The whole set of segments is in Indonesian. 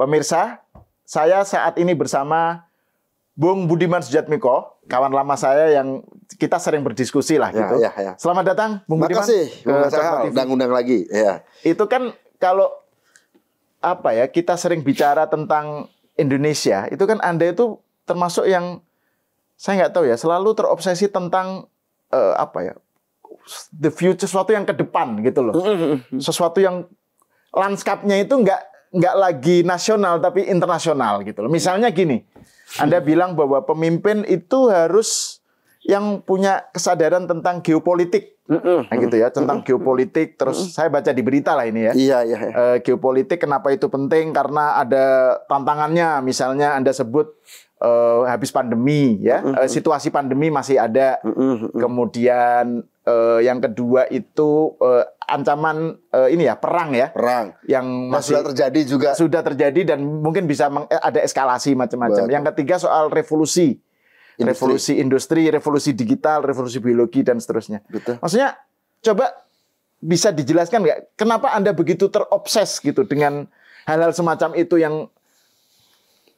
Pemirsa, saya saat ini bersama Bung Budiman Sujatmiko, kawan lama saya yang kita sering berdiskusi lah Ya, gitu. ya, ya. Selamat datang Bung Budiman kasih, ke Bung Coklat Sahal, TV. undang-undang lagi. Ya. Itu kan kalau apa ya kita sering bicara tentang Indonesia, itu kan Anda itu termasuk yang saya nggak tahu ya selalu terobsesi tentang eh, apa ya the future sesuatu yang ke depan gitu loh, sesuatu yang lanskapnya itu nggak nggak lagi nasional tapi internasional gitu loh. Misalnya gini, Anda bilang bahwa pemimpin itu harus yang punya kesadaran tentang geopolitik, nah, gitu ya, tentang geopolitik. Terus saya baca di berita lah ini ya. Iya, iya. iya. Eh, geopolitik kenapa itu penting? Karena ada tantangannya. Misalnya Anda sebut eh, habis pandemi ya, eh, situasi pandemi masih ada. Kemudian eh, yang kedua itu eh, ancaman eh, ini ya perang ya, Perang. yang masih sudah terjadi juga. sudah terjadi dan mungkin bisa meng- ada eskalasi macam-macam. Yang ketiga soal revolusi. Industri. Revolusi industri, revolusi digital, revolusi biologi dan seterusnya. Betul. Maksudnya coba bisa dijelaskan nggak kenapa Anda begitu terobses gitu dengan hal-hal semacam itu yang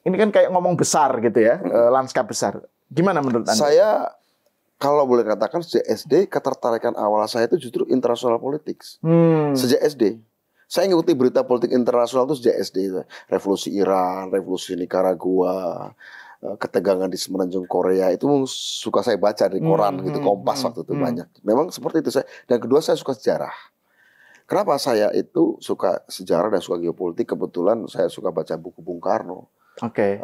ini kan kayak ngomong besar gitu ya, lanskap besar. Gimana menurut Anda? Saya kalau boleh katakan sejak SD ketertarikan awal saya itu justru international politics. Hmm. Sejak SD. Saya ngikuti berita politik internasional itu sejak SD. Revolusi Iran, revolusi Nicaragua, eh, ketegangan di semenanjung Korea itu suka saya baca di koran Hmm, gitu, hmm, Kompas hmm, waktu itu hmm. banyak. Memang seperti itu saya. Dan kedua saya suka sejarah. Kenapa saya itu suka sejarah dan suka geopolitik? Kebetulan saya suka baca buku Bung Karno. Oke.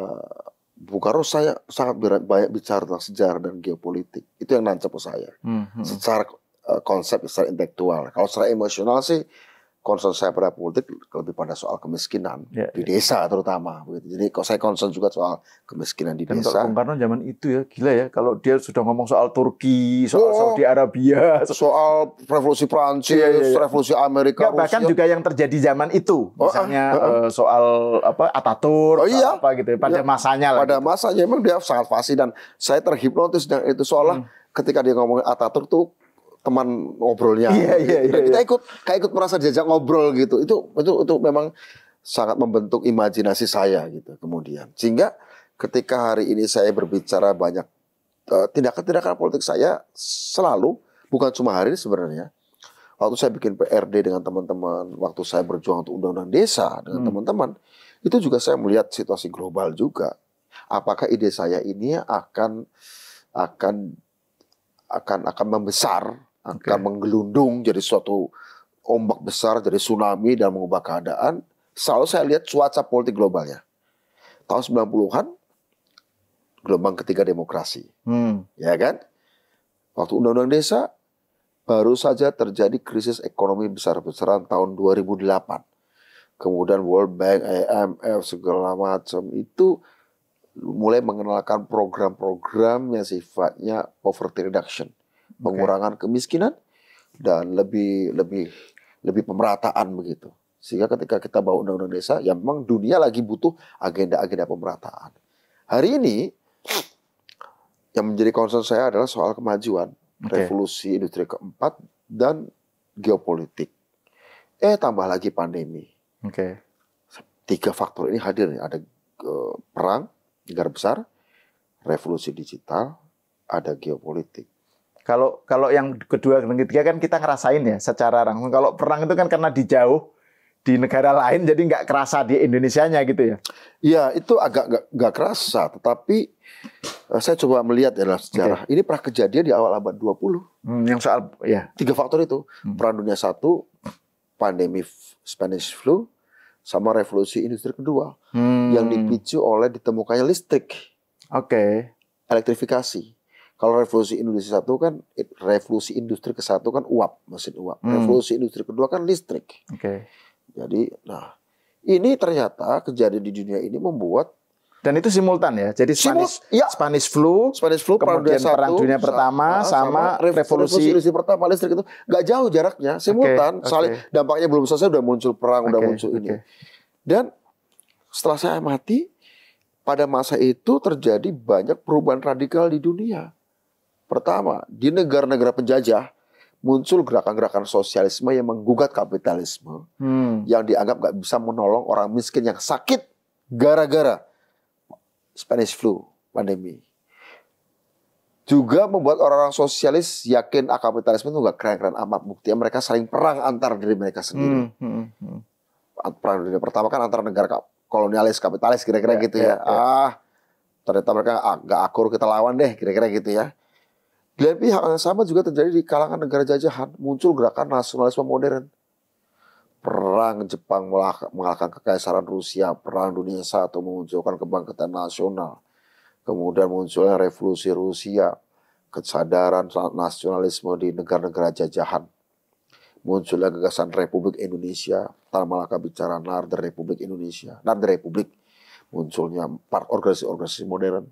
Bung Karno saya sangat banyak bicara tentang sejarah dan geopolitik. Itu yang nancap ke saya. Hmm, hmm. Secara eh, konsep, secara intelektual. Kalau secara emosional sih, concern saya pada politik lebih pada soal kemiskinan Ya, di desa terutama. Begitu. Jadi kalau saya concern juga soal kemiskinan di Dan desa. Bung Karno zaman itu ya gila ya kalau dia sudah ngomong soal Turki, soal Oh. Saudi Arabia, soal soal revolusi Prancis, Iya, iya, iya. revolusi Amerika, Nggak, bahkan Rusia. juga yang terjadi zaman itu, Oh, misalnya ah, ah, eh, soal apa Ataturk, Oh, iya. apa gitu, ya, pada Iya. masanya lah. pada gitu. masanya memang dia sangat fasih dan saya terhipnotis dengan itu seolah Hmm. ketika dia ngomongin Ataturk tuh teman ngobrolnya. Iya, iya, iya, kita iya. ikut kayak ikut merasa diajak ngobrol gitu. Itu itu itu memang sangat membentuk imajinasi saya gitu kemudian. Sehingga ketika hari ini saya berbicara banyak eh, tindakan-tindakan politik saya selalu bukan cuma hari ini sebenarnya. Waktu saya bikin PRD dengan teman-teman, waktu saya berjuang untuk undang-undang desa dengan Hmm. teman-teman, itu juga saya melihat situasi global juga. Apakah ide saya ini akan akan akan akan membesar, akan Oke. menggelundung jadi suatu ombak besar, jadi tsunami dan mengubah keadaan. Selalu saya lihat cuaca politik globalnya. Tahun 90-an gelombang ketiga demokrasi, Hmm. ya kan? Waktu undang-undang desa baru saja terjadi krisis ekonomi besar-besaran tahun 2008. Kemudian World Bank, IMF segala macam itu mulai mengenalkan program-program yang sifatnya poverty reduction, pengurangan kemiskinan dan lebih lebih lebih pemerataan begitu. Sehingga ketika kita bawa undang-undang desa, ya memang dunia lagi butuh agenda-agenda pemerataan. Hari ini yang menjadi concern saya adalah soal kemajuan, Oke. revolusi industri keempat dan geopolitik. Eh tambah lagi pandemi. Oke. Tiga faktor ini hadir nih. Ada eh, perang negara besar, revolusi digital, ada geopolitik. Kalau kalau yang kedua dan ketiga kan kita ngerasain ya secara langsung. Kalau perang itu kan karena di jauh di negara lain jadi nggak kerasa di Indonesianya gitu ya. Ya itu agak nggak kerasa, tetapi eh, saya coba melihat ya dalam sejarah. Ini pernah kejadian di awal abad 20. Hmm, yang soal ya. Tiga faktor itu. Hmm. Perang dunia satu, pandemi Spanish flu, sama revolusi industri kedua. Hmm. Yang dipicu oleh ditemukannya listrik, Oke. elektrifikasi. Kalau revolusi industri satu kan, revolusi industri ke satu kan uap, mesin uap. Hmm. Revolusi industri kedua kan listrik. Oke. Jadi, nah ini ternyata kejadian di dunia ini membuat Dan itu simultan ya. Jadi Spanish Simul- ya. Spanish flu, Spanish flu perang Kemudian Perang Dunia Pertama ah, sama rev- revolusi- industri pertama listrik itu nggak jauh jaraknya simultan Oke, saling dampaknya belum selesai udah muncul perang udah Oke, muncul ini oke. dan setelah saya amati pada masa itu terjadi banyak perubahan radikal di dunia pertama di negara-negara penjajah muncul gerakan-gerakan sosialisme yang menggugat kapitalisme Hmm. yang dianggap nggak bisa menolong orang miskin yang sakit gara-gara Spanish flu pandemi juga membuat orang-orang sosialis yakin ah, kapitalisme itu nggak keren-keren amat. Buktinya mereka saling perang antar diri mereka sendiri. Hmm, hmm, hmm. Perang dunia pertama kan antara negara kolonialis kapitalis kira-kira ya, gitu ya. ya. Ah, ternyata mereka ah, nggak akur kita lawan deh kira-kira gitu ya. Di pihak yang sama juga terjadi di kalangan negara jajahan. Muncul gerakan nasionalisme modern. Perang Jepang mengalahkan kekaisaran Rusia, perang dunia satu memunculkan kebangkitan nasional Kemudian munculnya revolusi Rusia, kesadaran nasionalisme di negara-negara jajahan. Munculnya gagasan Republik Indonesia, Tan Malaka bicara Narda Republik Indonesia, Narda Republik. Munculnya organisasi-organisasi modern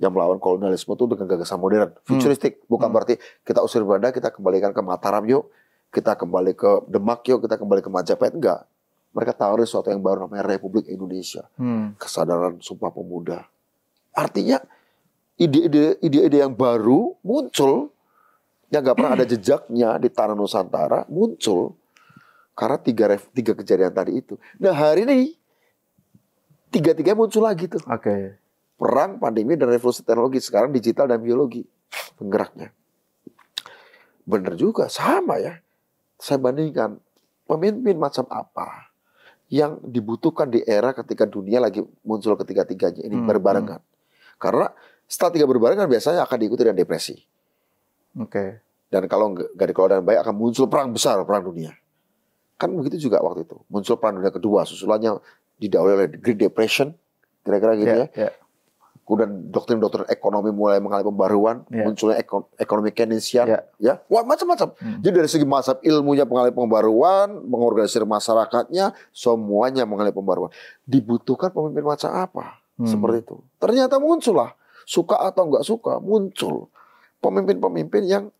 yang melawan kolonialisme itu dengan gagasan modern, hmm. futuristik. Bukan hmm. berarti kita usir Belanda, kita kembalikan ke Mataram yuk, kita kembali ke Demak yuk, kita kembali ke Majapahit. Enggak. Mereka tahu sesuatu yang baru namanya Republik Indonesia. Hmm. Kesadaran Sumpah Pemuda Artinya ide-ide ide-ide yang baru muncul yang nggak pernah ada jejaknya di tanah Nusantara muncul karena tiga tiga kejadian tadi itu. Nah hari ini tiga-tiga muncul lagi tuh. Oke. Okay. Perang, pandemi, dan revolusi teknologi. Sekarang digital dan biologi penggeraknya. Bener juga, sama ya. Saya bandingkan pemimpin macam apa yang dibutuhkan di era ketika dunia lagi muncul ketiga-tiganya ini hmm, berbarengan. Hmm. Karena setelah tiga berbarengan biasanya akan diikuti dengan depresi. Oke. Okay. Dan kalau nggak dikelola dengan baik akan muncul perang besar, perang dunia. Kan begitu juga waktu itu. Muncul perang dunia kedua, susulannya didahului oleh Great Depression, kira-kira gitu yeah, ya. Yeah. Kemudian doktrin-doktrin ekonomi mulai mengalami pembaruan, yeah. munculnya ekonomi Keynesian, yeah. ya, wah macam-macam. Hmm. Jadi dari segi masa ilmunya mengalami pembaruan, mengorganisir masyarakatnya, semuanya mengalami pembaruan. Dibutuhkan pemimpin macam apa? Hmm. Seperti itu. Ternyata muncul lah. Suka atau nggak suka, muncul. Pemimpin-pemimpin yang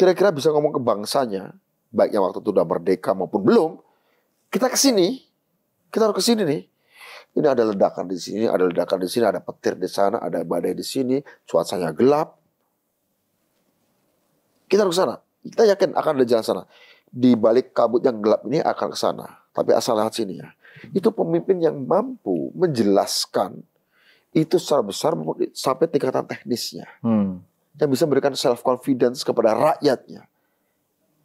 kira-kira bisa ngomong ke bangsanya, baik yang waktu itu udah merdeka maupun belum, kita ke sini, kita harus ke sini nih. Ini ada ledakan di sini, ada ledakan di sini, ada petir di sana, ada badai di sini, cuacanya gelap. Kita harus ke sana. Kita yakin akan ada jalan sana. Di balik kabut yang gelap ini akan ke sana. Tapi asal lihat sini ya itu pemimpin yang mampu menjelaskan itu secara besar sampai tingkatan teknisnya. Hmm. Yang bisa memberikan self confidence kepada rakyatnya.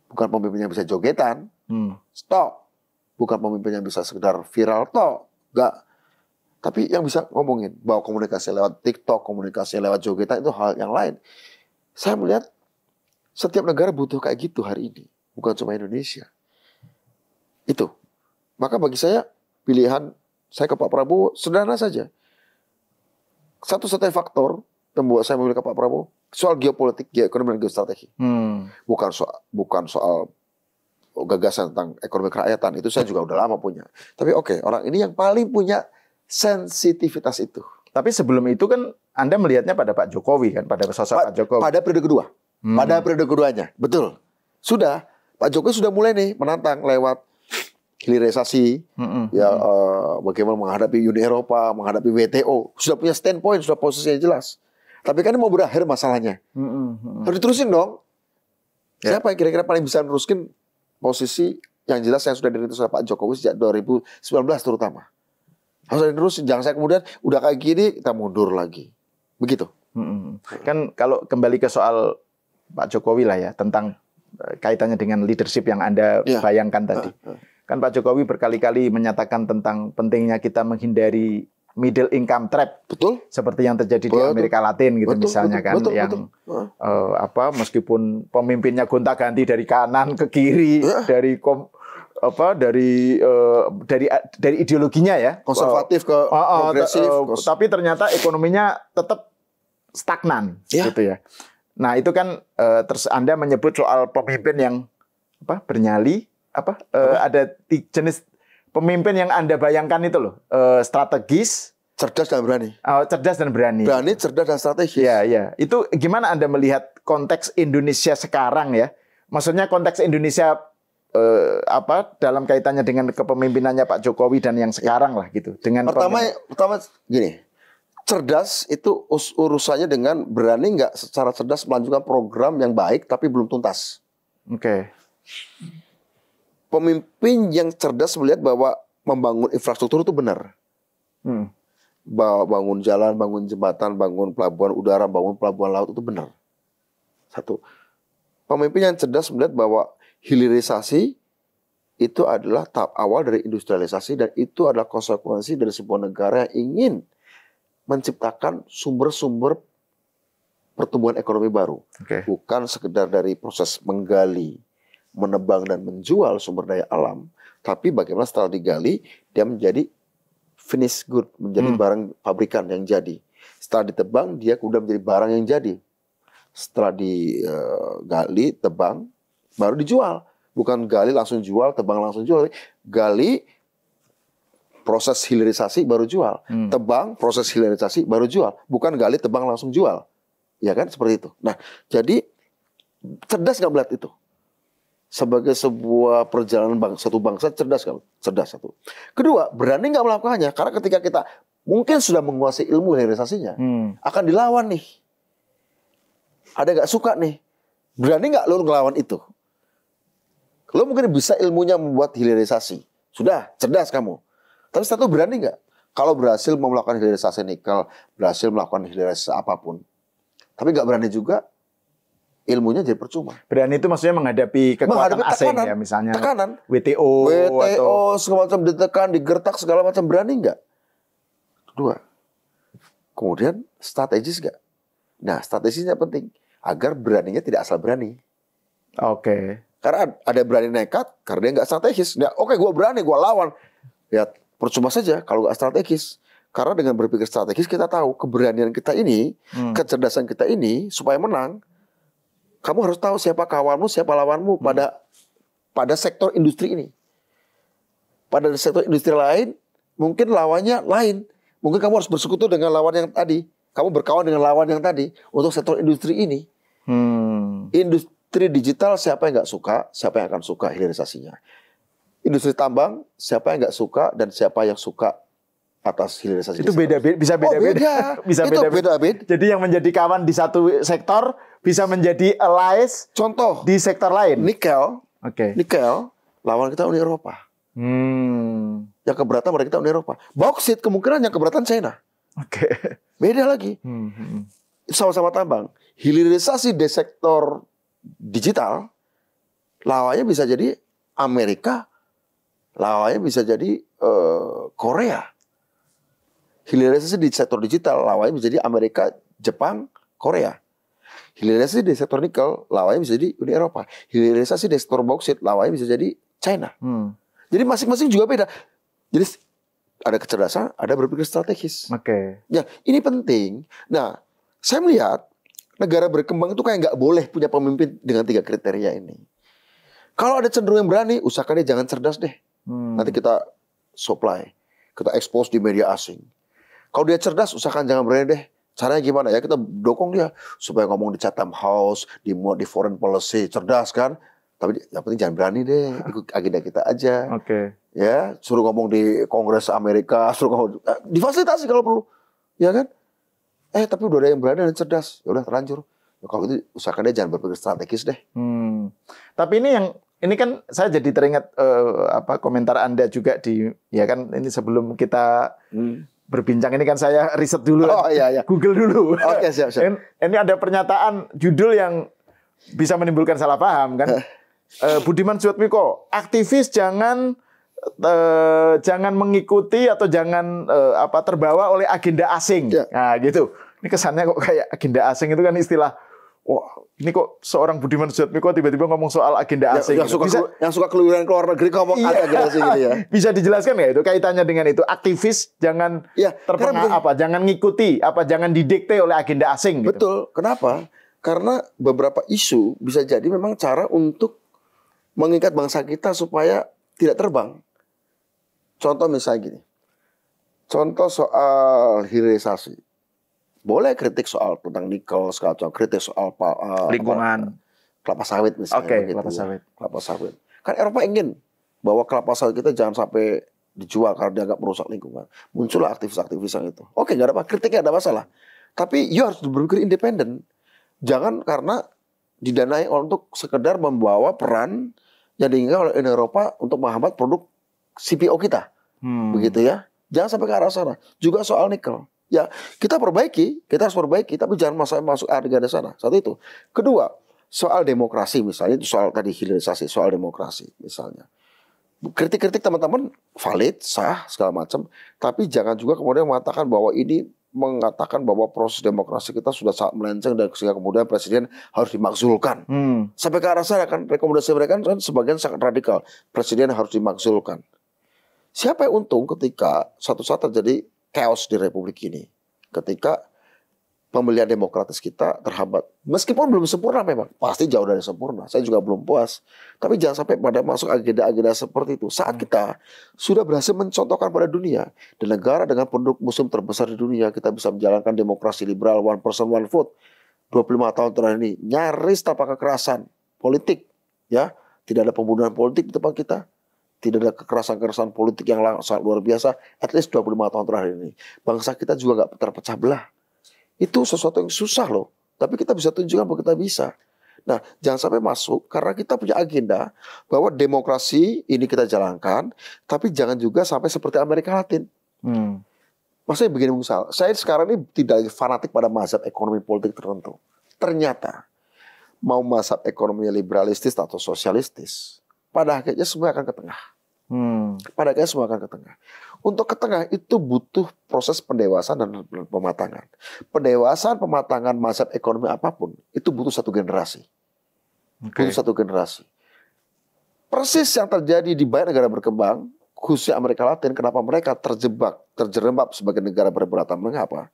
Bukan pemimpin yang bisa jogetan. Hmm. Stop. Bukan pemimpin yang bisa sekedar viral toh. Enggak. Tapi yang bisa ngomongin bahwa komunikasi lewat TikTok, komunikasi lewat jogetan itu hal yang lain. Saya melihat setiap negara butuh kayak gitu hari ini, bukan cuma Indonesia. Itu. Maka bagi saya pilihan saya ke Pak Prabowo sederhana saja. Satu-satunya faktor yang membuat saya memilih ke Pak Prabowo soal geopolitik, geoekonomi dan geostrategi. Hmm. Bukan soal bukan soal gagasan tentang ekonomi kerakyatan itu saya juga udah lama punya. Tapi oke, okay, orang ini yang paling punya sensitivitas itu. Tapi sebelum itu kan Anda melihatnya pada Pak Jokowi kan, pada sosok pa Pak Jokowi. Pada periode kedua. Hmm. Pada periode keduanya. Betul. Sudah Pak Jokowi sudah mulai nih menantang lewat hilirisasi, mm-hmm. ya uh, bagaimana menghadapi Uni Eropa, menghadapi WTO, sudah punya standpoint, sudah posisinya jelas. Tapi kan ini mau berakhir masalahnya, mm-hmm. harus diterusin dong. Yeah. Siapa yang kira-kira paling bisa meneruskan posisi yang jelas yang sudah dirintis oleh Pak Jokowi sejak 2019 terutama. Harus diterusin, jangan saya kemudian udah kayak gini kita mundur lagi, begitu. Mm-hmm. Kan kalau kembali ke soal Pak Jokowi lah ya tentang eh, kaitannya dengan leadership yang anda yeah. bayangkan tadi. Uh, uh Kan Pak Jokowi berkali-kali menyatakan tentang pentingnya kita menghindari middle income trap. Betul. Seperti yang terjadi betul. di Amerika Latin gitu betul, misalnya betul, kan betul, yang betul. Uh, apa meskipun pemimpinnya gonta-ganti dari kanan ke kiri, ya. dari kom, apa dari uh, dari dari ideologinya ya. Konservatif ke uh, uh, progresif uh, uh, tapi ternyata ekonominya tetap stagnan ya. gitu ya. Nah, itu kan uh, terus Anda menyebut soal pemimpin yang apa bernyali apa, uh, ada jenis pemimpin yang anda bayangkan itu loh uh, strategis. Cerdas dan berani. Oh, cerdas dan berani. Berani cerdas dan strategis. Ya ya itu gimana anda melihat konteks Indonesia sekarang ya? Maksudnya konteks Indonesia uh, apa dalam kaitannya dengan kepemimpinannya Pak Jokowi dan yang sekarang lah gitu dengan pertama pemimpin. pertama gini cerdas itu urusannya dengan berani nggak secara cerdas melanjutkan program yang baik tapi belum tuntas oke okay pemimpin yang cerdas melihat bahwa membangun infrastruktur itu benar. Hmm. Ba- Bangun jalan, bangun jembatan, bangun pelabuhan udara, bangun pelabuhan laut itu benar. Satu. Pemimpin yang cerdas melihat bahwa hilirisasi itu adalah tahap awal dari industrialisasi dan itu adalah konsekuensi dari sebuah negara yang ingin menciptakan sumber-sumber pertumbuhan ekonomi baru. Oke. Bukan sekedar dari proses menggali, menebang dan menjual sumber daya alam, tapi bagaimana setelah digali dia menjadi finished good, menjadi Hmm. barang pabrikan yang jadi. Setelah ditebang dia kemudian menjadi barang yang jadi. Setelah digali, tebang, baru dijual. Bukan gali langsung jual, tebang langsung jual. Gali proses hilirisasi baru jual. Hmm. Tebang proses hilirisasi baru jual. Bukan gali, tebang langsung jual. Ya kan seperti itu. Nah, jadi cerdas nggak melihat itu? Sebagai sebuah perjalanan bang, satu bangsa cerdas nggak? Cerdas satu. Kedua, berani nggak melakukannya? Karena ketika kita mungkin sudah menguasai ilmu hilirisasinya, Hmm. akan dilawan nih. Ada nggak suka nih? Berani nggak lo ngelawan itu? Lo mungkin bisa ilmunya membuat hilirisasi. Sudah, cerdas kamu. Tapi satu berani nggak? Kalau berhasil melakukan hilirisasi nikel, berhasil melakukan hilirisasi apa pun. Tapi nggak berani juga, ilmunya jadi percuma. Berani itu maksudnya menghadapi kekuatan Menghadapi asing tekanan. ya misalnya Tekanan. WTO, WTO, atau segala macam ditekan, digertak, segala macam. Berani nggak? Kedua. Kemudian strategis nggak? Nah, strategisnya penting. Agar beraninya tidak asal berani. Oke. Karena ada berani nekat, karena dia nggak strategis. Dia, oke gue berani, gue lawan. Ya, percuma saja kalau nggak strategis. Karena dengan berpikir strategis kita tahu keberanian kita ini, Hmm. kecerdasan kita ini supaya menang, kamu harus tahu siapa kawanmu, siapa lawanmu pada pada sektor industri ini. Pada sektor industri lain, mungkin lawannya lain. Mungkin kamu harus bersekutu dengan lawan yang tadi. Kamu berkawan dengan lawan yang tadi untuk sektor industri ini. Hmm. Industri digital siapa yang nggak suka, siapa yang akan suka hilirisasinya. Industri tambang siapa yang nggak suka dan siapa yang suka atas hilirisasi. Itu beda, beda bisa Oh, beda-beda. beda. bisa Itu beda-beda. beda-beda. Jadi yang menjadi kawan di satu sektor bisa menjadi allies Contoh, di sektor lain. nikel, Oke. nikel lawan kita Uni Eropa. Hmm. Yang keberatan mereka kita Uni Eropa. Bauksit kemungkinan yang keberatan China. Oke. Beda lagi. Hmm, hmm. Sama-sama tambang. Hilirisasi di sektor digital lawannya bisa jadi Amerika, lawannya bisa jadi eh, Korea. Hilirisasi di sektor digital lawannya bisa jadi Amerika, Jepang, Korea. Hilirisasi di sektor nikel lawannya bisa jadi Uni Eropa. Hilirisasi di sektor bauksit lawannya bisa jadi China. Hmm. Jadi masing-masing juga beda. Jadi ada kecerdasan, ada berpikir strategis. Oke. Ya, ini penting. Nah, saya melihat negara berkembang itu kayak nggak boleh punya pemimpin dengan tiga kriteria ini. Kalau ada cenderung yang berani, usahakan dia jangan cerdas deh. Hmm. Nanti kita supply, kita expose di media asing. Kalau dia cerdas, usahakan jangan berani deh. Caranya gimana ya? Kita dukung dia supaya ngomong di Chatham House, di di foreign policy, cerdas kan? Tapi yang penting jangan berani deh, ikut agenda kita aja Oke. ya suruh ngomong di Kongres Amerika suruh ngomong eh, difasilitasi kalau perlu ya kan eh tapi udah ada yang berani dan cerdas ya udah terlanjur ya, kalau itu usahakan dia jangan berpikir strategis deh Hmm. Tapi ini yang ini kan saya jadi teringat eh, apa komentar Anda juga di ya kan ini sebelum kita berbincang ini kan saya riset dulu oh iya iya Google dulu. oke siap siap Ini, ini ada pernyataan judul yang bisa menimbulkan salah paham kan. Eh, Budiman Sujatmiko, aktivis jangan eh, jangan mengikuti atau jangan eh, apa terbawa oleh agenda asing. Ya. Nah, gitu. Ini kesannya kok kayak agenda asing itu kan istilah Wah, ini kok seorang Budiman Sujatmiko tiba-tiba ngomong soal agenda yang, asing. yang gitu. suka bisa, yang suka keluaran ke luar negeri ngomong Iya. ada generasi gitu ya bisa dijelaskan nggak itu kaitannya dengan itu aktivis jangan ya terpengaruh apa jangan ngikuti apa jangan didikte oleh agenda asing gitu. betul kenapa karena beberapa isu bisa jadi memang cara untuk mengikat bangsa kita supaya tidak terbang contoh misalnya gini. Contoh soal hilirisasi. Boleh kritik soal tentang nikel macam. Kritik soal pa- eh, apa, lingkungan. kelapa sawit misalnya Oke, begitu. kelapa sawit. kelapa sawit. Kan Eropa ingin bahwa kelapa sawit kita jangan sampai dijual karena dianggap merusak lingkungan. Muncullah aktivis-aktivis yang itu. Oke nggak ada apa kritiknya ada masalah. Tapi you harus berpikir independen jangan karena didanai untuk sekedar membawa peran yang diinginkan oleh Uni Eropa untuk menghambat produk CPO kita Hmm. begitu ya Jangan sampai ke arah sana. Juga soal nikel. Ya, kita perbaiki, kita harus perbaiki, tapi jangan masuk masuk agenda sana. Satu itu. Kedua, soal demokrasi misalnya itu soal tadi hilirisasi, soal demokrasi misalnya. Kritik-kritik teman-teman valid, sah, segala macam, tapi jangan juga kemudian mengatakan bahwa ini mengatakan bahwa proses demokrasi kita sudah sangat melenceng dan sehingga kemudian presiden harus dimakzulkan. Hmm. Sampai ke arah sana kan rekomendasi mereka kan sebagian sangat radikal. Presiden harus dimakzulkan. Siapa yang untung ketika satu saat terjadi chaos di republik ini? Ketika pemilihan demokratis kita terhambat. Meskipun belum sempurna memang, pasti jauh dari sempurna. Saya juga belum puas. Tapi jangan sampai pada masuk agenda-agenda seperti itu. Saat kita sudah berhasil mencontohkan pada dunia, di negara dengan penduduk muslim terbesar di dunia, kita bisa menjalankan demokrasi liberal, one person, one vote. 25 tahun terakhir ini, nyaris tanpa kekerasan politik. ya Tidak ada pembunuhan politik di tempat kita. Tidak ada kekerasan-kekerasan politik yang sangat luar biasa. At least 25 tahun terakhir ini. Bangsa kita juga nggak terpecah belah itu sesuatu yang susah loh. Tapi kita bisa tunjukkan bahwa kita bisa. Nah, jangan sampai masuk karena kita punya agenda bahwa demokrasi ini kita jalankan, tapi jangan juga sampai seperti Amerika Latin. Hmm. Maksudnya begini misal, saya sekarang ini tidak fanatik pada mazhab ekonomi politik tertentu. Ternyata mau mazhab ekonomi liberalistis atau sosialistis, pada akhirnya semua akan ke tengah. Hmm. Pada akhirnya semua akan ke tengah. Untuk ke tengah itu butuh proses pendewasaan dan pematangan. Pendewasaan, pematangan mazhab ekonomi apa pun itu butuh satu generasi. Okay. Butuh satu generasi. Persis yang terjadi di banyak negara berkembang, khususnya Amerika Latin, kenapa mereka terjebak, terjerembab sebagai negara berberatan mengapa?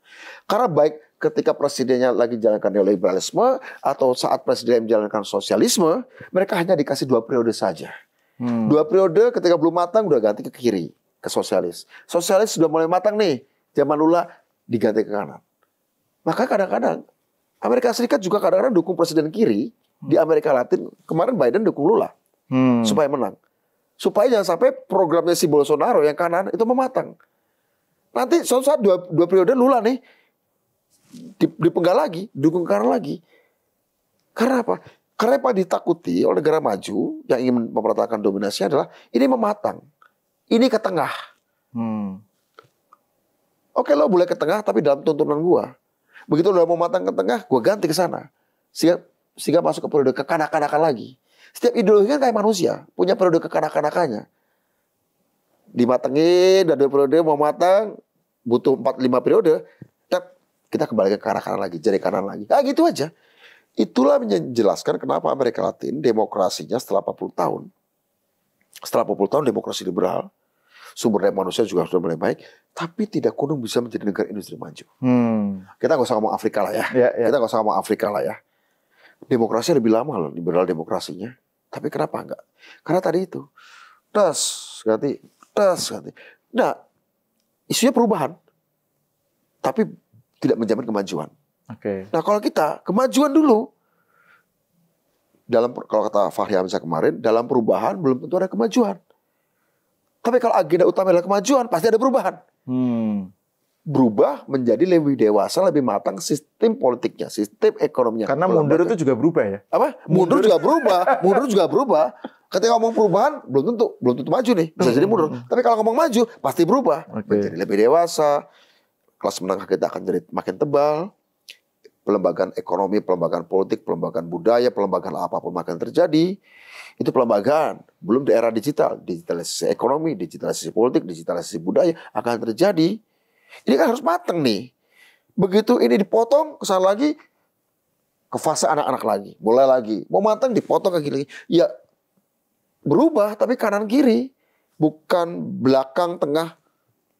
Karena baik ketika presidennya lagi jalankan neoliberalisme atau saat presiden menjalankan sosialisme, mereka hanya dikasih dua periode saja. Hmm. Dua periode ketika belum matang udah ganti ke kiri ke sosialis. Sosialis sudah mulai matang nih, zaman Lula diganti ke kanan. Maka kadang-kadang Amerika Serikat juga kadang-kadang dukung presiden kiri di Amerika Latin. Kemarin Biden dukung Lula hmm. supaya menang. Supaya jangan sampai programnya si Bolsonaro yang kanan itu mematang. Nanti suatu saat dua, dua periode Lula nih dipenggal lagi, dukung kanan lagi. Karena apa? Karena apa ditakuti oleh negara maju yang ingin mempertahankan dominasi adalah ini mematang. Ini ke tengah. Hmm. Oke lo boleh ke tengah tapi dalam tuntunan gua. Begitu udah mau matang ke tengah, gua ganti ke sana. Sehingga, sehingga masuk ke periode kekanak-kanakan lagi. Setiap ideologi kan kayak manusia, punya periode kekanak-kanakannya. Dimatengin, dan dua periode mau matang, butuh 4-5 periode, kita kembali ke kanan-kanan lagi, jadi kanan lagi. Ah gitu aja. Itulah menjelaskan kenapa Amerika Latin demokrasinya setelah 40 tahun. Setelah 40 tahun demokrasi liberal, sumber daya manusia juga sudah mulai baik, tapi tidak kunung bisa menjadi negara industri maju. Hmm. Kita nggak usah ngomong Afrika lah ya. ya, ya. Kita nggak usah ngomong Afrika lah ya. Demokrasi lebih lama loh, liberal demokrasinya. Tapi kenapa enggak? Karena tadi itu, das, ganti, das, ganti. Nah, isunya perubahan, tapi tidak menjamin kemajuan. Oke. Okay. Nah kalau kita kemajuan dulu, dalam kalau kata Fahri Hamzah kemarin, dalam perubahan belum tentu ada kemajuan. Tapi kalau agenda utama adalah kemajuan, pasti ada perubahan. Hmm. Berubah menjadi lebih dewasa, lebih matang sistem politiknya, sistem ekonominya. Karena mundur itu juga berubah ya? Apa? Mundur, mundur juga berubah. mundur juga berubah. Ketika ngomong perubahan, belum tentu, belum tentu maju nih. Bisa jadi mundur. Hmm. Tapi kalau ngomong maju, pasti berubah. Okay. Menjadi lebih dewasa. Kelas menengah kita akan jadi makin tebal pelembagaan ekonomi, pelembagaan politik, pelembagaan budaya, pelembagaan apa pun akan terjadi. Itu pelembagaan, belum di era digital, digitalisasi ekonomi, digitalisasi politik, digitalisasi budaya akan terjadi. Ini kan harus matang nih. Begitu ini dipotong, kesal lagi, ke fase anak-anak lagi, mulai lagi. Mau matang dipotong ke kiri. Ya berubah tapi kanan kiri, bukan belakang tengah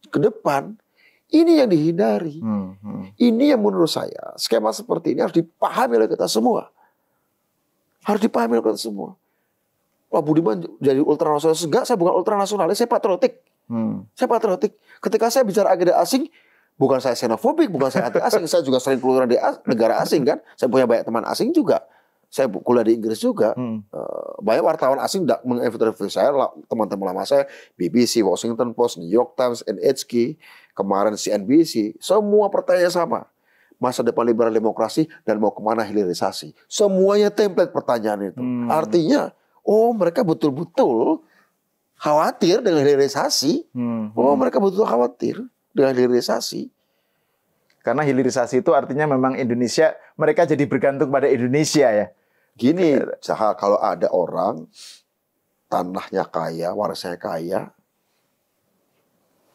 ke depan. Ini yang dihindari. Hmm, hmm. Ini yang menurut saya skema seperti ini harus dipahami oleh kita semua. Harus dipahami oleh kita semua. Pak Budiman jadi ultranasionalis enggak, saya bukan ultranasionalis, saya patriotik. Hmm. Saya patriotik. Ketika saya bicara agenda asing, bukan saya xenofobik, bukan saya anti asing, saya juga sering keluar di negara asing kan. Saya punya banyak teman asing juga. Saya kuliah di Inggris juga. Hmm. Uh, banyak wartawan asing tidak menginvitasi saya, teman-teman lama saya, BBC, Washington Post, New York Times, NHK kemarin CNBC, semua pertanyaan sama. Masa depan liberal demokrasi dan mau ke mana hilirisasi. Semuanya template pertanyaan itu. Hmm. Artinya, oh mereka betul-betul khawatir dengan hilirisasi. Hmm. Oh, mereka betul khawatir dengan hilirisasi. Karena hilirisasi itu artinya memang Indonesia mereka jadi bergantung pada Indonesia ya. Gini, kalau ada orang tanahnya kaya, warisnya kaya,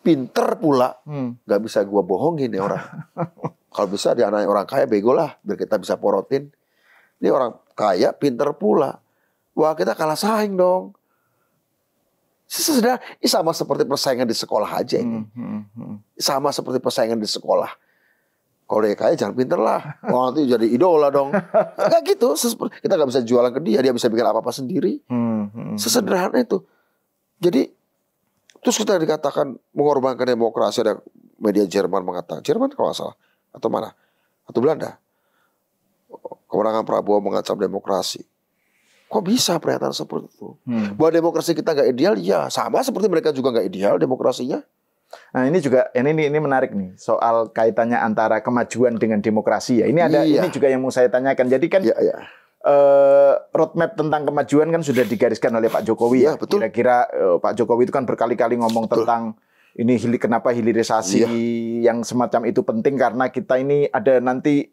pinter pula, Hmm. nggak bisa gua bohongin nih orang. kalau bisa dia anak orang kaya, bego lah, biar kita bisa porotin. Ini orang kaya, pinter pula. Wah kita kalah saing dong. Sebenarnya ini sama seperti persaingan di sekolah aja ini. Hmm, hmm, hmm. Sama seperti persaingan di sekolah. Kalau dia kaya jangan pinter lah. Oh, nanti jadi idola dong. Kayak gitu. Kita nggak bisa jualan ke dia. Dia bisa bikin apa-apa sendiri. Hmm, hmm. Sesederhana itu. Jadi terus kita dikatakan mengorbankan demokrasi ada media Jerman mengatakan Jerman kalau nggak salah atau mana atau Belanda kemenangan Prabowo mengancam demokrasi. Kok bisa pernyataan seperti itu? Hmm. Bahwa demokrasi kita nggak ideal, ya sama seperti mereka juga nggak ideal demokrasinya. Nah ini juga ini ini ini menarik nih soal kaitannya antara kemajuan dengan demokrasi ya. Ini ada Iya. ini juga yang mau saya tanyakan. Jadi kan Ya, ya. eh, roadmap tentang kemajuan kan sudah digariskan oleh Pak Jokowi Iya, ya. betul. Kira-kira eh, Pak Jokowi itu kan berkali-kali ngomong Betul. tentang ini hili, kenapa hilirisasi Iya. yang semacam itu penting karena kita ini ada nanti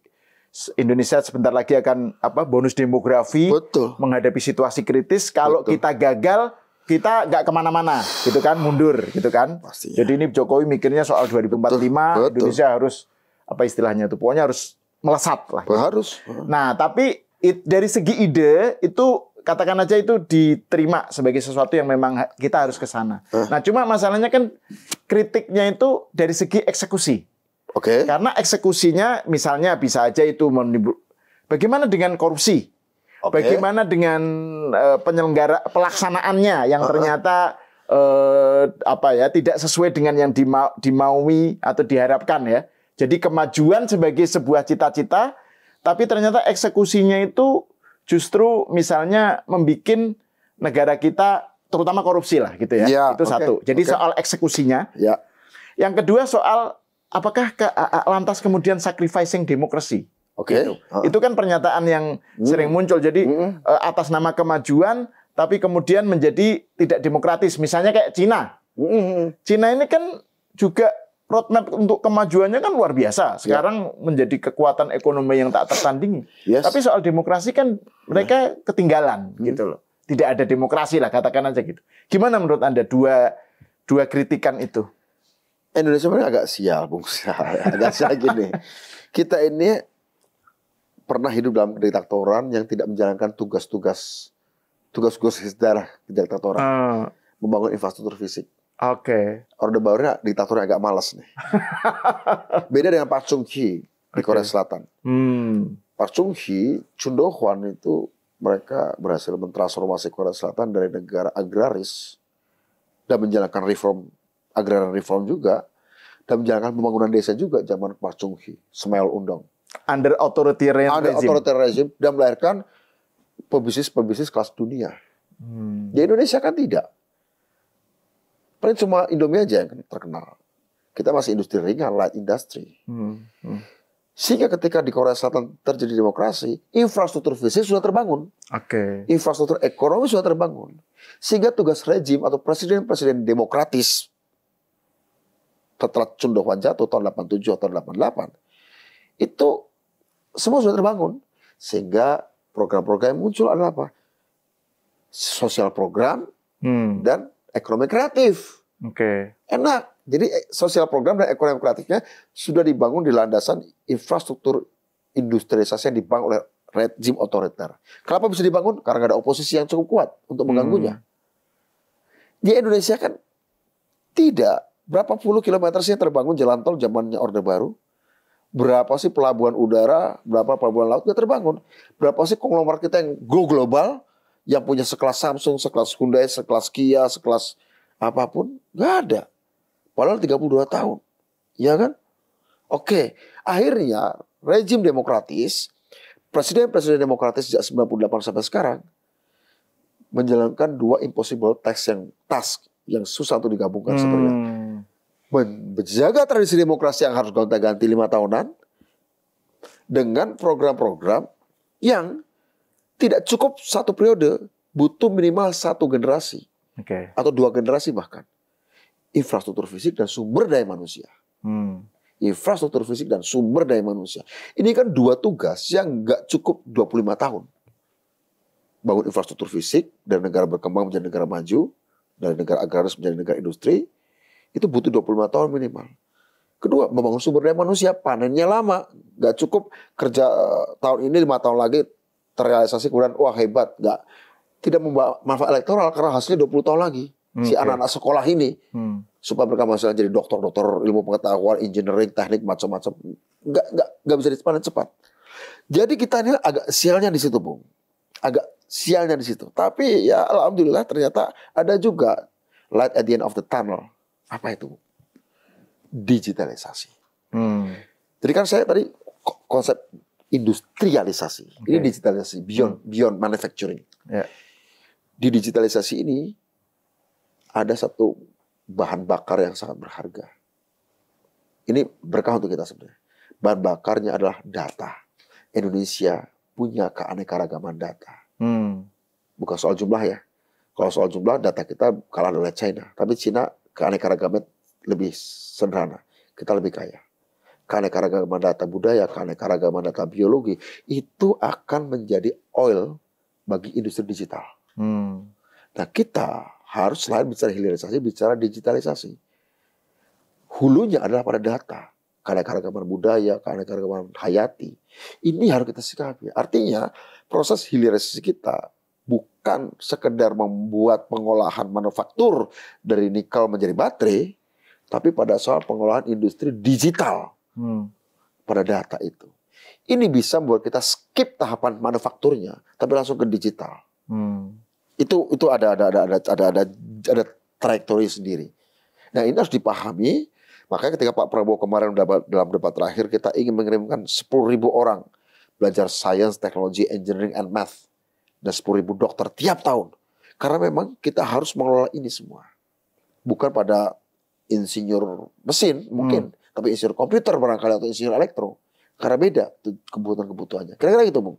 Indonesia sebentar lagi akan apa bonus demografi Betul. menghadapi situasi kritis. Kalau Betul. kita gagal kita nggak ke mana-mana gitu kan mundur gitu kan. Pastinya. Jadi ini Jokowi mikirnya soal 2045 Betul, betul. Indonesia harus apa istilahnya tuh pokoknya harus melesat lah. Harus. Nah, tapi it- dari segi ide itu katakan aja itu diterima sebagai sesuatu yang memang kita harus ke sana. Nah, cuma masalahnya kan kritiknya itu dari segi eksekusi. Oke. Karena eksekusinya misalnya bisa aja itu menimbul bagaimana dengan korupsi? Oke. Bagaimana dengan eh, penyelenggara pelaksanaannya yang ternyata eh, apa ya tidak sesuai dengan yang dima- dimaui atau diharapkan ya. Jadi kemajuan sebagai sebuah cita-cita, tapi ternyata eksekusinya itu justru misalnya membuat negara kita terutama korupsi lah gitu ya. Iya, itu oke, satu. Jadi oke. soal eksekusinya. Ya. Yang kedua soal apakah ke- lantas kemudian sacrificing demokrasi? Oke. Gitu. Ah. Itu kan pernyataan yang sering muncul. Jadi Mm-mm. eh, atas nama kemajuan, tapi kemudian menjadi tidak demokratis. Misalnya kayak Cina. Mm-mm. Cina ini kan juga roadmap untuk kemajuannya kan luar biasa. Sekarang menjadi kekuatan ekonomi yang tak tertandingi. Yes. Tapi soal demokrasi kan mereka ketinggalan gitu loh. Tidak ada demokrasi lah katakan aja gitu. Gimana menurut Anda dua dua kritikan itu? Indonesia memang agak sial, Bung Sial. Agak sial gini. Kita ini pernah hidup dalam diktatoran yang tidak menjalankan tugas-tugas tugas-tugas sejarah di diktatoran, Ah, membangun infrastruktur fisik. Oke. Orde Barunya diktatornya agak malas nih. Beda dengan Park Chung Hee di Korea Selatan. Hmm. Park Chung Hee, Chun Do Hwan itu mereka berhasil mentransformasi Korea Selatan dari negara agraris dan menjalankan reform agrarian reform juga dan menjalankan pembangunan desa juga zaman Park Chung Hee, Smail Undong. Under authoritarian Ada regime. rezim dan melahirkan pebisnis-pebisnis kelas dunia. Hmm. Di Indonesia kan tidak. Paling cuma Indomie aja yang terkenal. Kita masih industri ringan, light industry. Hmm. Hmm. Sehingga ketika di Korea Selatan terjadi demokrasi, infrastruktur fisik sudah terbangun. Oke. Infrastruktur ekonomi sudah terbangun. Sehingga tugas rejim atau presiden-presiden demokratis setelah Chun Do-hwan jatuh tahun 87 atau 88, itu semua sudah terbangun. Sehingga program-program yang muncul adalah apa? Sosial program Hmm. dan ekonomi kreatif. Oke. Enak. Jadi eh, sosial program dan ekonomi kreatifnya sudah dibangun di landasan infrastruktur industrialisasi yang dibangun oleh rejim otoriter. Kenapa bisa dibangun? Karena ada oposisi yang cukup kuat untuk mengganggunya. Di Indonesia kan tidak. Berapa puluh kilometer sih yang terbangun jalan tol zamannya Orde Baru? Berapa sih pelabuhan udara, berapa pelabuhan laut nggak terbangun? Berapa sih konglomerat kita yang go global, yang punya sekelas Samsung, sekelas Hyundai, sekelas Kia, sekelas apa pun? Nggak ada. Padahal 32 tahun. Ya kan? Oke, akhirnya rejim demokratis, presiden-presiden demokratis sejak 98 sampai sekarang menjalankan dua impossible task yang task yang susah untuk digabungkan sebenarnya. Hmm. Men- Menjaga tradisi demokrasi yang harus gonta-ganti lima tahunan dengan program-program yang tidak cukup satu periode, butuh minimal satu generasi. Oke. atau dua generasi bahkan. Infrastruktur fisik dan sumber daya manusia. Hmm. Infrastruktur fisik dan sumber daya manusia. Ini kan dua tugas yang nggak cukup 25 tahun. Bangun infrastruktur fisik dan negara berkembang menjadi negara maju, dari negara agraris menjadi negara industri, itu butuh 25 tahun minimal. Kedua, membangun sumber daya manusia, panennya lama. Nggak cukup kerja eh, tahun ini, lima tahun lagi terrealisasi kemudian, wah hebat. Nggak, tidak membawa manfaat elektoral karena hasilnya 20 tahun lagi. Si Oke. anak-anak sekolah ini Hmm. supaya mereka masuk jadi dokter-dokter ilmu pengetahuan, engineering, teknik macam-macam nggak nggak nggak bisa dipanen cepat. Jadi kita ini agak sialnya di situ, Bung. Agak sialnya di situ. Tapi ya alhamdulillah ternyata ada juga light at the end of the tunnel. Apa itu? Digitalisasi. Hmm. Jadi kan saya tadi ko- konsep industrialisasi. Ini Oke. digitalisasi beyond beyond manufacturing. Ya. Di digitalisasi ini ada satu bahan bakar yang sangat berharga. Ini berkah untuk kita sebenarnya. Bahan bakarnya adalah data. Indonesia punya keanekaragaman data. Hmm. Bukan soal jumlah ya. Kalau soal jumlah data kita kalah oleh China. Tapi China keanekaragaman lebih sederhana. Kita lebih kaya. Keanekaragaman data budaya, keanekaragaman data biologi itu akan menjadi oil bagi industri digital. Hmm. Nah kita harus selain bicara hilirisasi, bicara digitalisasi. Hulunya adalah pada data. Keanekaragaman budaya, keanekaragaman hayati. Ini harus kita sikapi. Artinya proses hilirisasi kita bukan sekedar membuat pengolahan manufaktur dari nikel menjadi baterai, tapi pada soal pengolahan industri digital Hmm. pada data itu. Ini bisa membuat kita skip tahapan manufakturnya, tapi langsung ke digital Hmm. itu itu ada ada ada ada ada ada, ada trajektori sendiri. Nah ini harus dipahami. Makanya ketika Pak Prabowo kemarin dalam debat terakhir kita ingin mengirimkan 10.000 orang belajar sains, teknologi, engineering, and math dan 10.000 dokter tiap tahun. Karena memang kita harus mengelola ini semua. Bukan pada insinyur mesin mungkin, tapi insinyur komputer barangkali atau insinyur elektro. Karena beda tuh kebutuhan-kebutuhannya. Kira-kira gitu, Bung.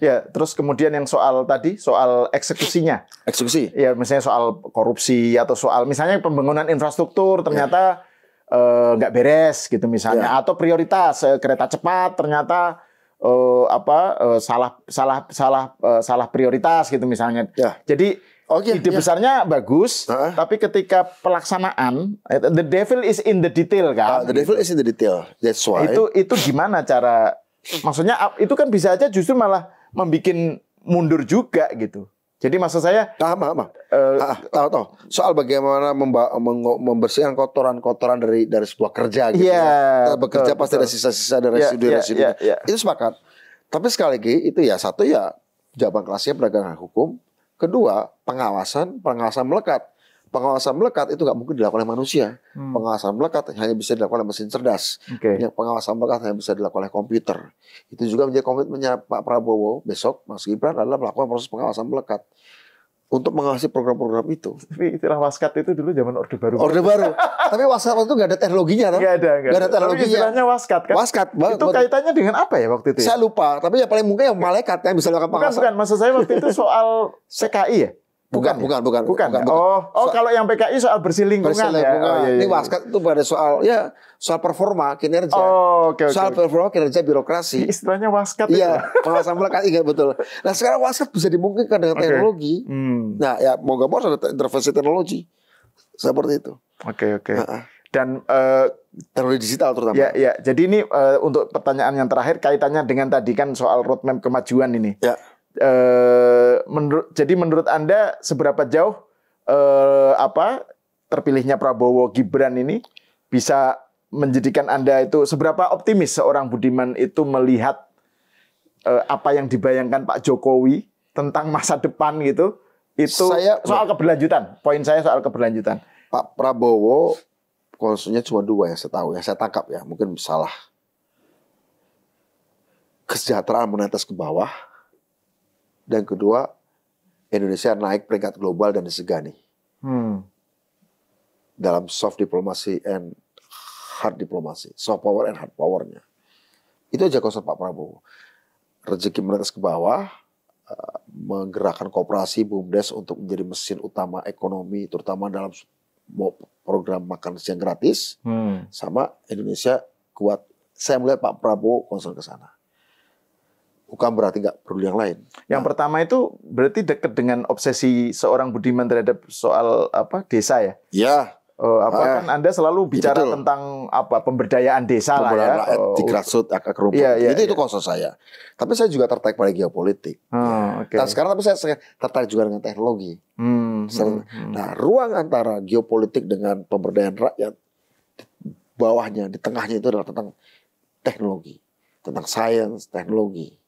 Ya, terus kemudian yang soal tadi soal eksekusinya. Eksekusi. Ya, misalnya soal korupsi atau soal misalnya pembangunan infrastruktur ternyata eh, nggak beres gitu misalnya atau prioritas eh, kereta cepat ternyata eh, apa eh, salah salah salah eh, salah prioritas gitu misalnya. Ya. Jadi Oke, ide ya. besarnya bagus, Heeh. tapi ketika pelaksanaan the devil is in the detail kan. the devil is in the detail. That's why. Itu itu gimana cara maksudnya itu kan bisa aja justru malah membikin mundur juga gitu. Jadi maksud saya Paham, paham. eh, Ah, tahu tahu. Soal bagaimana memba- membersihkan kotoran-kotoran dari dari sebuah kerja gitu. Iya, Kita bekerja betul, pasti betul. ada sisa-sisa dan Iya, residu-residu. iya, iya, iya. Itu sepakat. Tapi sekali lagi itu ya satu ya jawaban kelasnya penegakan hukum. Kedua pengawasan, pengawasan melekat. Pengawasan melekat itu nggak mungkin dilakukan oleh manusia. Hmm. Pengawasan melekat hanya bisa dilakukan oleh mesin cerdas. Yang pengawasan melekat hanya bisa dilakukan oleh komputer. Itu juga menjadi komitmennya Pak Prabowo besok, Mas Gibran adalah melakukan proses pengawasan melekat untuk mengawasi program-program itu. Tapi istilah waskat itu dulu zaman Orde Baru. Orde baru. Tapi WhatsApp itu nggak ada teknologinya, kan? Nggak ada, Nggak ada Tapi teknologinya. istilahnya waskat kan. Waskat, itu kaitannya dengan apa ya waktu itu? Ya? Saya lupa, tapi yang paling mungkin yang malaikat yang bisa melakukan Bukan, pengawasan. bukan. Maksud saya waktu itu soal PKI ya? Bukan, ya? bukan, bukan, Bukan. bukan, ya? bukan. Oh, oh So- kalau yang PKI soal bersih lingkungan Bersih ya. lingkungan. Oh, iya, iya, Ini iya. waskat itu pada soal ya soal performa kinerja. Oh, oke oke. soal performa kinerja birokrasi. Istilahnya waskat Iya, pengawasan melekat iya betul. Nah sekarang waskat bisa dimungkinkan dengan Oke. teknologi. Hmm. Nah ya mau nggak mau ada te- intervensi teknologi seperti itu. Oke oke. Heeh. Dan eh, Teknologi digital terutama. ya ya. Jadi ini eh, untuk pertanyaan yang terakhir kaitannya dengan tadi kan soal roadmap kemajuan ini. Ya. Eh menurut jadi menurut Anda seberapa jauh eh apa terpilihnya Prabowo Gibran ini bisa menjadikan Anda itu seberapa optimis seorang Budiman itu melihat eh, apa yang dibayangkan Pak Jokowi tentang masa depan gitu itu Saya- soal keberlanjutan. Poin saya soal keberlanjutan. Pak Prabowo konsennya cuma dua yang saya tahu, yang saya tangkap ya, mungkin salah. Kesejahteraan menetes ke bawah, dan kedua Indonesia naik peringkat global dan disegani Hmm. dalam soft diplomasi and hard diplomasi, soft power and hard powernya. Itu aja konsep Pak Prabowo. Rezeki menetes ke bawah, uh, menggerakkan kooperasi BUMDes untuk menjadi mesin utama ekonomi, terutama dalam program makan siang gratis, Hmm. sama Indonesia kuat. Saya melihat Pak Prabowo concern ke sana. Bukan berarti nggak perlu yang lain. Yang pertama itu berarti dekat dengan obsesi seorang Budiman terhadap soal apa desa ya. Ya, Oh, apa Ah, kan Anda selalu bicara betul. tentang apa pemberdayaan desa lah ya. pemberdayaan rakyat Oh, di grassroots akar rumput. Iya, iya, itu itu iya. concern saya. Tapi saya juga tertarik pada geopolitik. Hmm, oke. Nah sekarang tapi saya tertarik juga dengan teknologi. Hmm, hmm, hmm. Nah ruang antara geopolitik dengan pemberdayaan rakyat di bawahnya, di tengahnya itu adalah tentang teknologi, tentang sains, teknologi.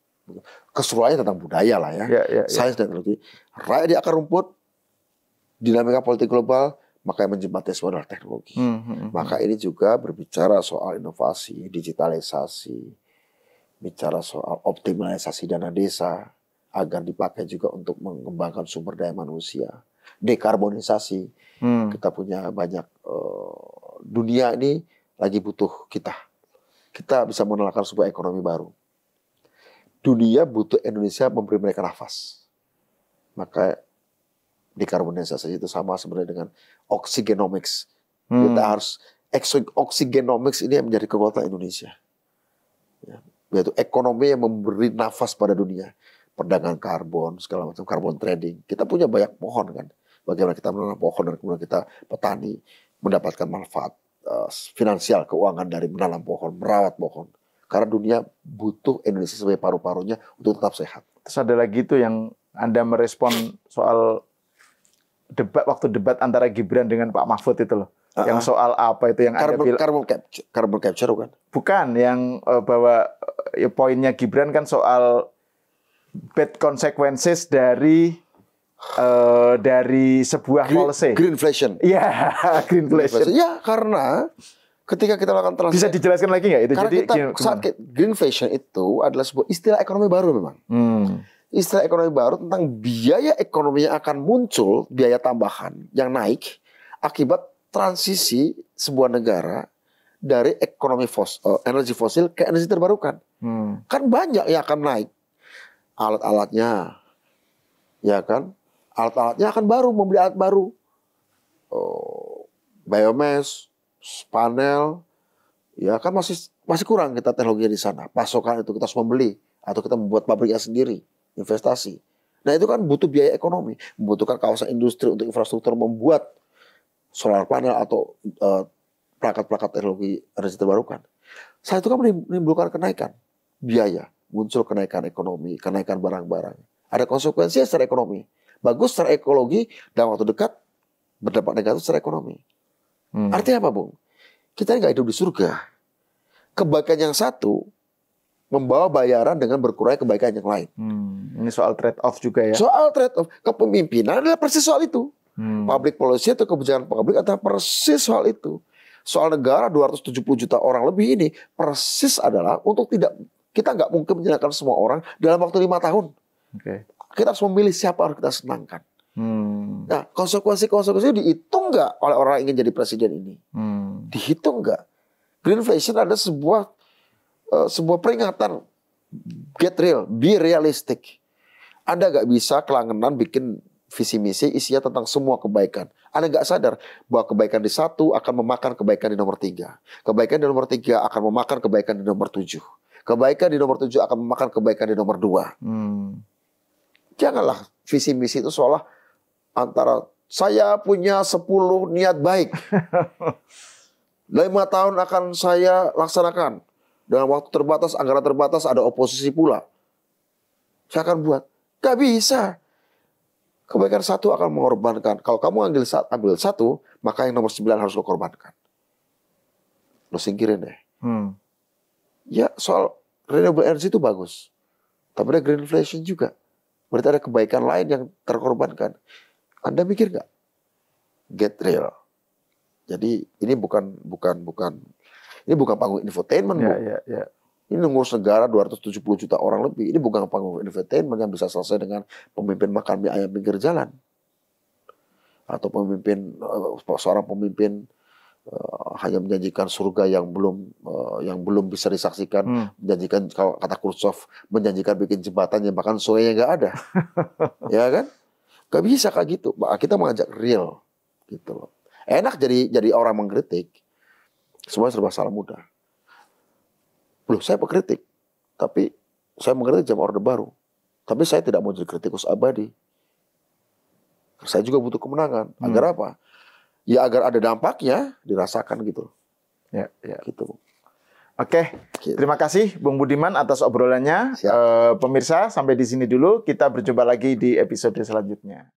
Keseluruhannya tentang budaya lah ya. Ya, ya, ya. Sains dan teknologi. Rakyat di akar rumput, dinamika politik global, maka yang menjembatani semua adalah teknologi. Hmm, hmm. Maka ini juga berbicara soal inovasi, digitalisasi, bicara soal optimalisasi dana desa agar dipakai juga untuk mengembangkan sumber daya manusia, dekarbonisasi. Hmm. Kita punya banyak eh, dunia ini lagi butuh kita. Kita bisa mengenalkan sebuah ekonomi baru. Dunia butuh Indonesia memberi mereka nafas. Maka dekarbonisasi itu sama sebenarnya dengan oxygenomics. Hmm. Kita harus oxygenomics ini yang menjadi kekuatan Indonesia. Ya, yaitu ekonomi yang memberi nafas pada dunia. Perdagangan karbon, segala macam karbon trading. Kita punya banyak pohon kan. Bagaimana kita menanam pohon dan kemudian kita petani mendapatkan manfaat eh, finansial, keuangan dari menanam pohon, merawat pohon. Karena dunia butuh Indonesia sebagai paru-parunya untuk tetap sehat. Terus ada lagi tuh yang Anda merespon soal debat waktu debat antara Gibran dengan Pak Mahfud itu loh. Ah, Yang soal apa itu yang Anda Carbon, bilang carbon, capture, carbon capture kan? bukan yang eh, bahwa ya, poinnya Gibran kan soal bad consequences dari eh, dari sebuah Green, policy. greenflation. Iya, greenflation. Ya karena ketika kita lakukan transaksi Bisa dijelaskan lagi nggak itu? Karena Jadi kita gimana? saat ke- greenflation itu adalah sebuah istilah ekonomi baru memang. Hmm. Istilah ekonomi baru tentang biaya ekonomi yang akan muncul, biaya tambahan yang naik akibat transisi sebuah negara dari ekonomi fos, eh, energi fosil ke energi terbarukan. Hmm. Kan banyak yang akan naik. Alat-alatnya, ya kan? Alat-alatnya akan baru, membeli alat baru. Oh, biomass, panel, ya kan masih masih kurang kita teknologi di sana. Pasokan itu kita harus membeli atau kita membuat pabriknya sendiri, investasi. Nah itu kan butuh biaya ekonomi, membutuhkan kawasan industri untuk infrastruktur membuat solar panel atau eh, perangkat-perangkat teknologi energi terbarukan. Saat itu kan menimbulkan kenaikan biaya, muncul kenaikan ekonomi, kenaikan barang-barang. Ada konsekuensinya secara ekonomi. Bagus secara ekologi, dalam waktu dekat berdampak negatif secara ekonomi. Hmm. Artinya apa, Bung? Kita nggak hidup di surga. Kebaikan yang satu membawa bayaran dengan berkurangnya kebaikan yang lain. Hmm. Ini soal trade off juga ya. Soal trade off, kepemimpinan adalah persis soal itu. Hmm. Public policy atau kebijakan publik adalah persis soal itu. Soal negara 270 juta orang lebih ini persis adalah untuk tidak kita nggak mungkin menyenangkan semua orang dalam waktu lima tahun. Oke. Kita harus memilih siapa harus kita senangkan. Hmm. Nah, konsekuensi-konsekuensi dihitung nggak oleh orang yang ingin jadi presiden ini? Hmm. Dihitung nggak? Greenflation ada sebuah eh, sebuah peringatan. Get real, be realistic. Anda nggak bisa kelangenan bikin visi misi isinya tentang semua kebaikan. Anda nggak sadar bahwa kebaikan di satu akan memakan kebaikan di nomor tiga. Kebaikan di nomor tiga akan memakan kebaikan di nomor tujuh. Kebaikan di nomor tujuh akan memakan kebaikan di nomor dua. Hmm. Janganlah visi misi itu seolah antara saya punya 10 niat baik. Lima tahun akan saya laksanakan. Dengan waktu terbatas, anggaran terbatas, ada oposisi pula. Saya akan buat. Gak bisa. Kebaikan satu akan mengorbankan. Kalau kamu ambil, ambil satu, maka yang nomor sembilan harus lo korbankan. Lo singkirin deh. Hmm. Ya soal renewable energy itu bagus. Tapi ada greenflation juga. Berarti ada kebaikan lain yang terkorbankan. Anda mikir nggak? Get real. Jadi ini bukan bukan bukan ini bukan panggung infotainment, Ya, Bu. ya, ya. Ini ngurus negara 270 juta orang lebih. Ini bukan panggung infotainment yang bisa selesai dengan pemimpin makan mie ayam pinggir jalan. Atau pemimpin eh, seorang pemimpin eh, hanya menjanjikan surga yang belum eh, yang belum bisa disaksikan, Hmm. menjanjikan kalau kata Khrushchev menjanjikan bikin jembatan yang bahkan soalnya nggak ada, ya kan? Gak bisa kayak gitu. Kita mengajak real, gitu loh. Enak jadi jadi orang mengkritik, semua serba salah mudah. Loh, saya pekritik, tapi saya mengkritik jam orde baru. Tapi saya tidak mau jadi kritikus abadi. Saya juga butuh kemenangan. Hmm. Agar apa? Ya agar ada dampaknya dirasakan gitu. Ya, ya. Gitu. Oke, Gitu. terima kasih Bung Budiman atas obrolannya. Siap. Eh, pemirsa, sampai di sini dulu. Kita berjumpa lagi di episode selanjutnya.